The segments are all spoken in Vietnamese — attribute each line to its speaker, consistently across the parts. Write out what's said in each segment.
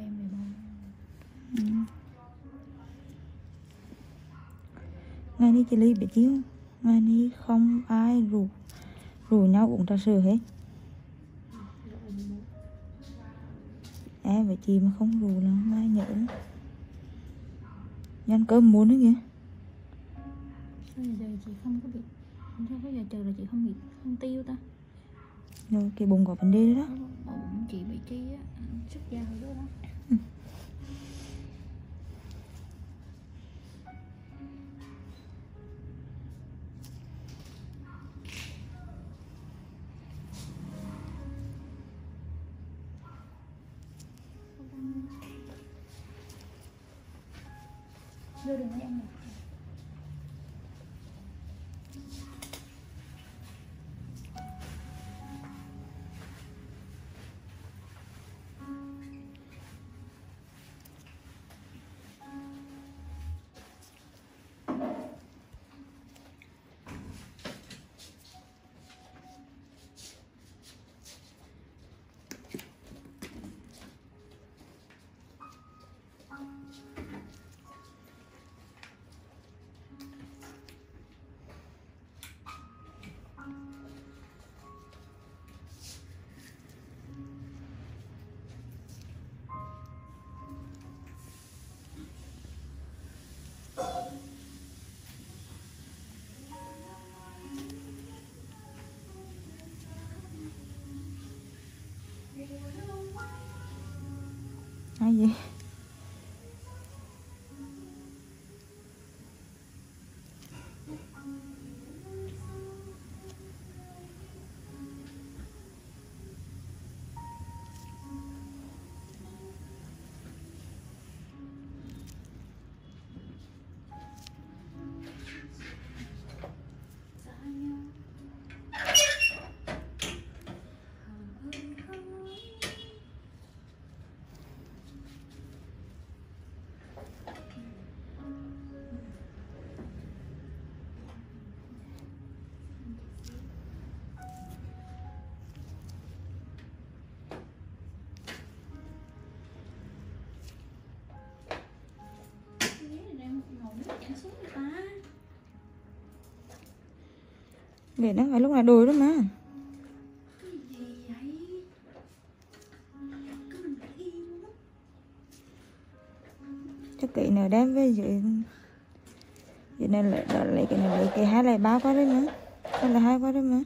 Speaker 1: em về bao
Speaker 2: ừ. ngày nay chị ly biết chi không ngày nay không ai rủ rủ nhau uống trà sữa hết. Em với chị mà không rủ là không ai nhớ. Nhân cơm muốn nữa kìa.
Speaker 1: Sao giờ chị không có bị sao có giờ trừ là chị không bị không tiêu ta?
Speaker 2: Rồi cái bụng có vấn đề đó, đó.
Speaker 1: bụng chị bị chi á sức da đó đó 有点亮。Em này
Speaker 2: ai để nó phải lúc nào đùi đó mà. Chắc kỹ nữa đem với dự vậy nên lại lấy cái này lấy cái hai lại ba quá đấy nữa đây là hai quá đấy mà.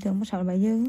Speaker 2: Trường có
Speaker 3: sợ bà dư.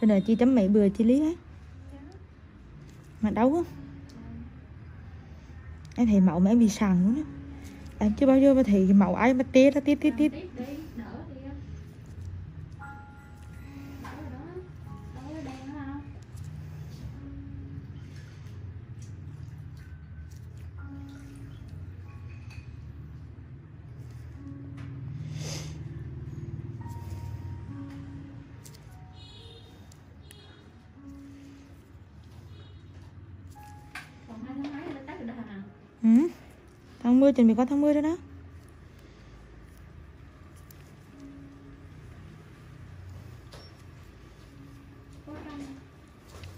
Speaker 2: Bây giờ chị chấm mẹ bừa chị lý ấy. Mà đau không? Em thấy mẫu mà em bị sàn luôn á. Em chưa bao giờ mà thấy mẫu ai mà tê ra tít tít tít 80 chuẩn bị có 80 rồi đó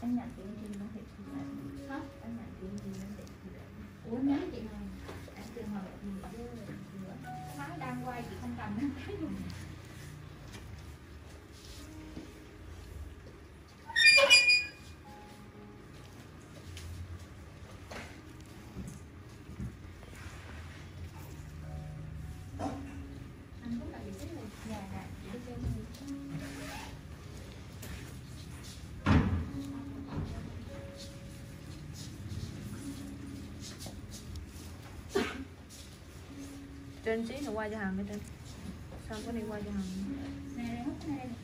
Speaker 1: em nhận trên xí nó qua cho hàng cái trên xong cái đi qua cho hàng